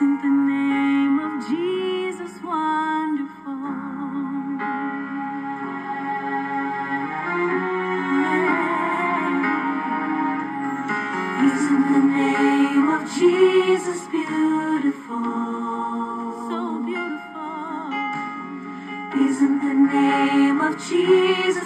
Isn't the name of Jesus wonderful? Isn't the name of Jesus beautiful? So beautiful. Isn't the name of Jesus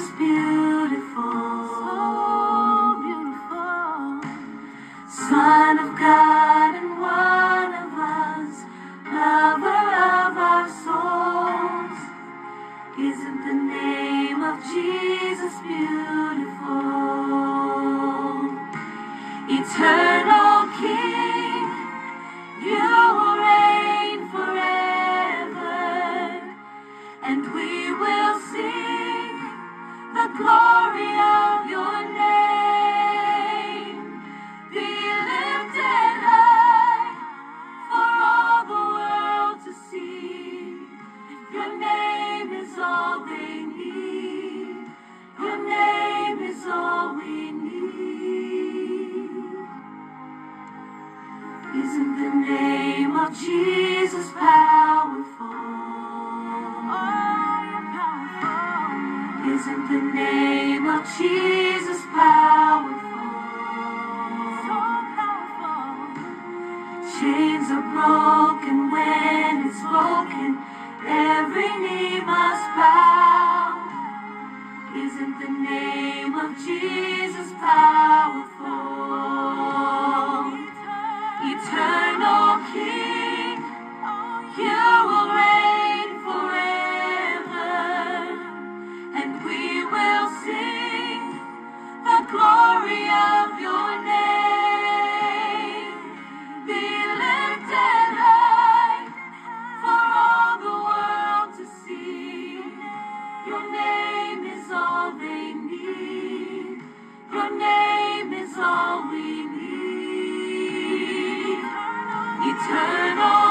Eternal King, you reign forever, and we will sing the glory Isn't the name of Jesus powerful? Powerful. Isn't the name of Jesus powerful? So powerful. Chains are broken when it's spoken. Every knee must bow. Isn't the name of Jesus powerful? eternal.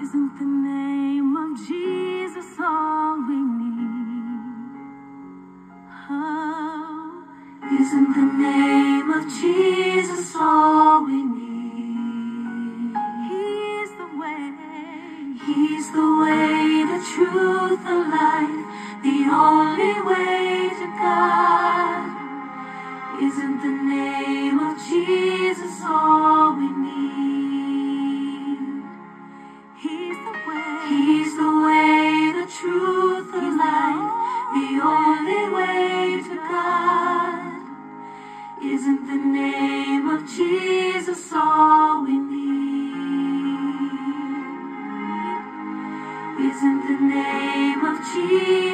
Isn't the name of Jesus all we need? Oh, isn't the name of Jesus all we need? He's the way. He's the way, the truth, the life, the only way to God. Isn't the name of Jesus all we need? Jesus all we need? Isn't the name of Jesus